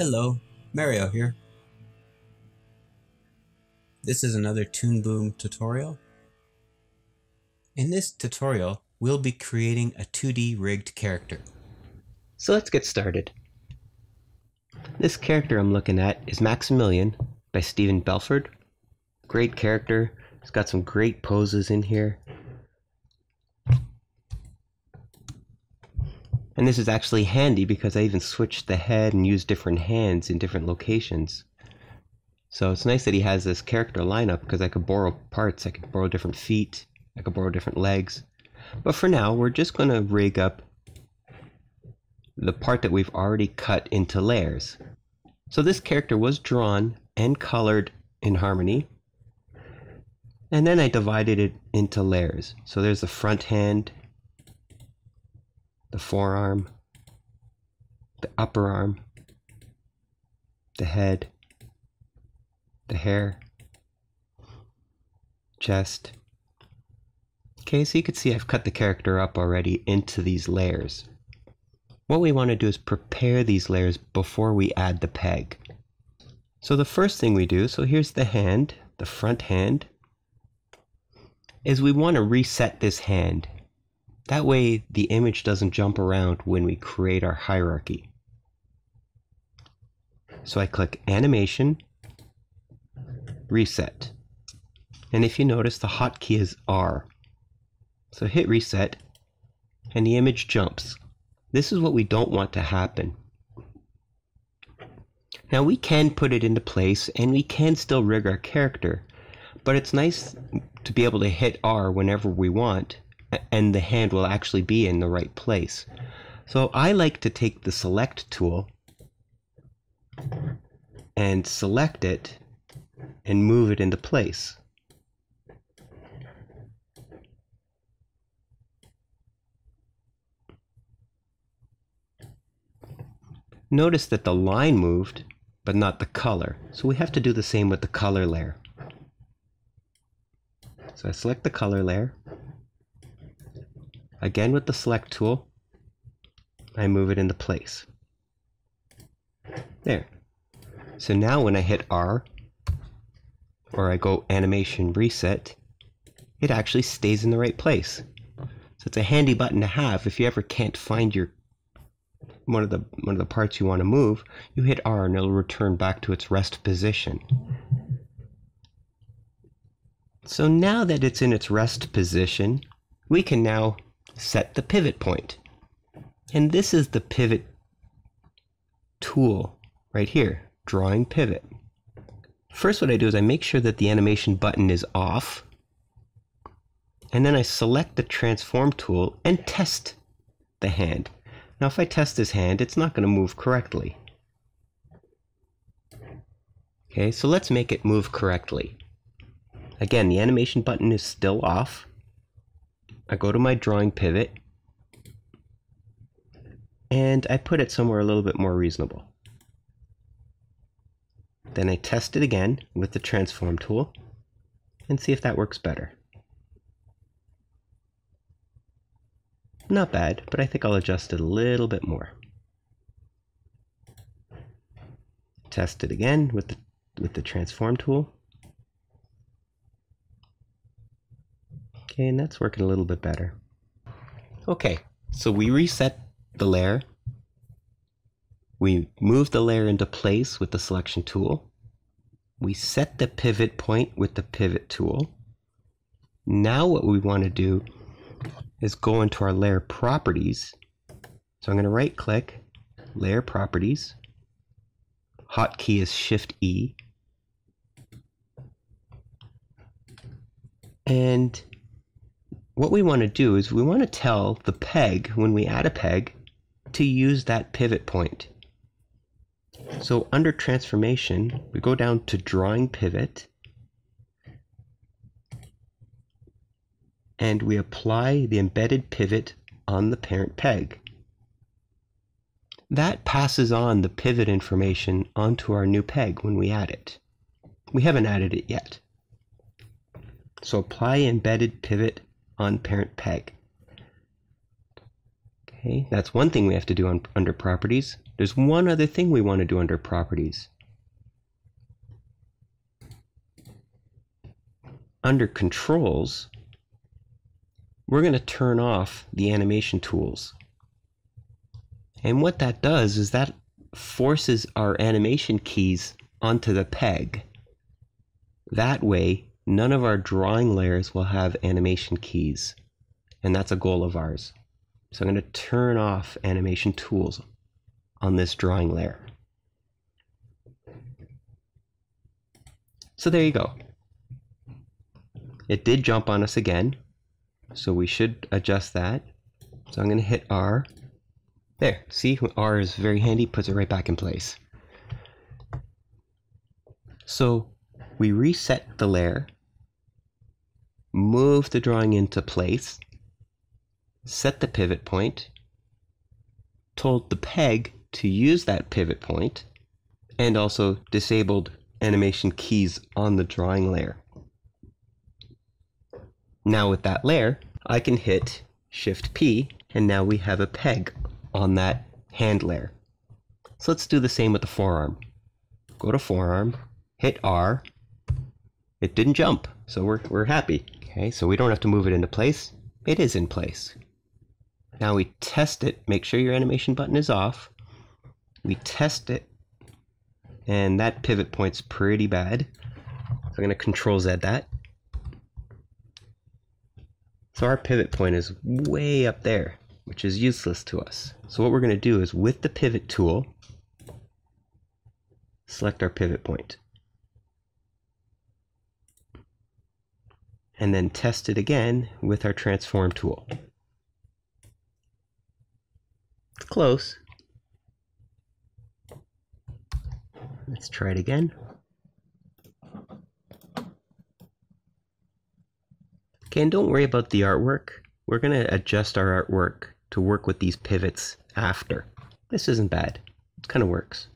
Hello, Mario here. This is another Toon Boom tutorial. In this tutorial, we'll be creating a 2D rigged character. So let's get started. This character I'm looking at is Maximilian by Stephen Belford. Great character. He's got some great poses in here. And this is actually handy because I even switched the head and used different hands in different locations. So it's nice that he has this character lineup because I could borrow parts, I could borrow different feet, I could borrow different legs. But for now, we're just going to rig up the part that we've already cut into layers. So this character was drawn and colored in Harmony. And then I divided it into layers. So there's the front hand, the forearm, the upper arm, the head, the hair, chest. Okay, so you can see I've cut the character up already into these layers. What we want to do is prepare these layers before we add the peg. So the first thing we do, so here's the hand, the front hand, is we want to reset this hand that way the image doesn't jump around when we create our hierarchy. So I click Animation, Reset. And if you notice, the hotkey is R. So hit Reset, and the image jumps. This is what we don't want to happen. Now we can put it into place, and we can still rig our character, but it's nice to be able to hit R whenever we want and the hand will actually be in the right place. So I like to take the select tool and select it and move it into place. Notice that the line moved, but not the color. So we have to do the same with the color layer. So I select the color layer, Again with the select tool, I move it into place. There. So now when I hit R, or I go animation reset, it actually stays in the right place. So it's a handy button to have if you ever can't find your one of the one of the parts you want to move, you hit R and it'll return back to its rest position. So now that it's in its rest position, we can now set the pivot point. And this is the pivot tool right here, drawing pivot. First what I do is I make sure that the animation button is off. And then I select the transform tool and test the hand. Now if I test this hand, it's not going to move correctly. Okay, so let's make it move correctly. Again, the animation button is still off. I go to my drawing pivot and I put it somewhere a little bit more reasonable. Then I test it again with the transform tool and see if that works better. Not bad, but I think I'll adjust it a little bit more. Test it again with the, with the transform tool. Okay, and that's working a little bit better. Okay, so we reset the layer. We move the layer into place with the selection tool. We set the pivot point with the pivot tool. Now what we want to do is go into our layer properties. So I'm going to right click, layer properties. Hotkey is Shift E. And what we want to do is we want to tell the peg, when we add a peg, to use that pivot point. So under transformation, we go down to drawing pivot, and we apply the embedded pivot on the parent peg. That passes on the pivot information onto our new peg when we add it. We haven't added it yet. So apply embedded pivot on parent peg. Okay, that's one thing we have to do on, under properties. There's one other thing we want to do under properties. Under controls, we're going to turn off the animation tools. And what that does is that forces our animation keys onto the peg. That way, none of our drawing layers will have animation keys. And that's a goal of ours. So I'm going to turn off animation tools on this drawing layer. So there you go. It did jump on us again. So we should adjust that. So I'm going to hit R. There, see, R is very handy, puts it right back in place. So we reset the layer, move the drawing into place, set the pivot point, told the peg to use that pivot point, and also disabled animation keys on the drawing layer. Now with that layer, I can hit Shift P, and now we have a peg on that hand layer. So let's do the same with the forearm. Go to forearm, hit R. It didn't jump, so we're, we're happy. Okay, so we don't have to move it into place. It is in place. Now we test it. Make sure your animation button is off. We test it. And that pivot point's pretty bad. So I'm going to control Z that. So our pivot point is way up there, which is useless to us. So what we're going to do is with the pivot tool, select our pivot point. And then test it again with our transform tool. It's close. Let's try it again. Okay, and don't worry about the artwork. We're going to adjust our artwork to work with these pivots after. This isn't bad. It kind of works.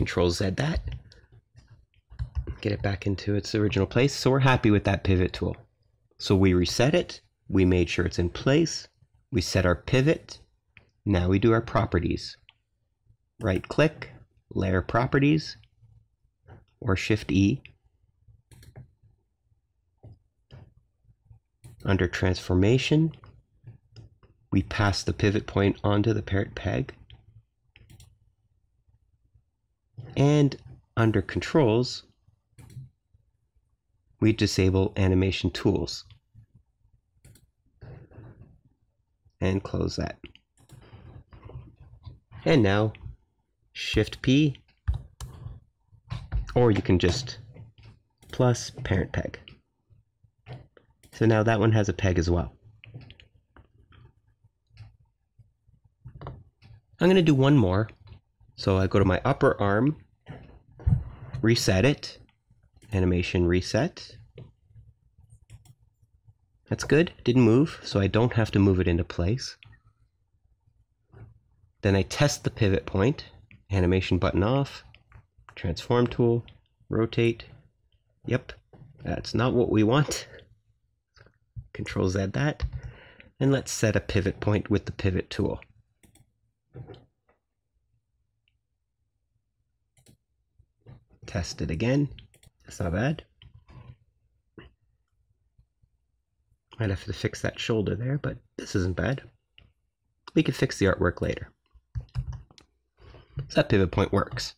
Control Z that. Get it back into its original place. So we're happy with that pivot tool. So we reset it, we made sure it's in place, we set our pivot, now we do our properties. Right click, layer properties, or shift E. Under transformation, we pass the pivot point onto the parent peg. And under controls, we disable animation tools. And close that. And now Shift P, or you can just plus parent peg. So now that one has a peg as well. I'm going to do one more. So I go to my upper arm, reset it, animation reset. That's good, didn't move, so I don't have to move it into place. Then I test the pivot point, animation button off, transform tool, rotate. Yep, that's not what we want. Control Z that. And let's set a pivot point with the pivot tool. Test it again. That's not bad. Might have to fix that shoulder there, but this isn't bad. We can fix the artwork later. So that pivot point works.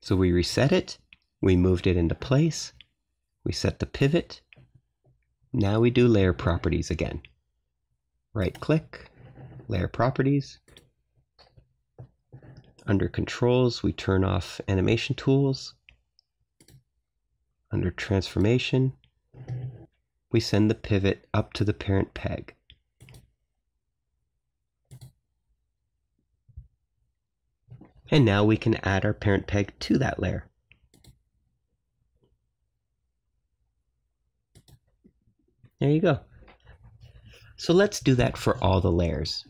So we reset it, we moved it into place, we set the pivot. Now we do layer properties again. Right click, layer properties. Under controls, we turn off animation tools. Under transformation, we send the pivot up to the parent peg. And now we can add our parent peg to that layer. There you go. So let's do that for all the layers.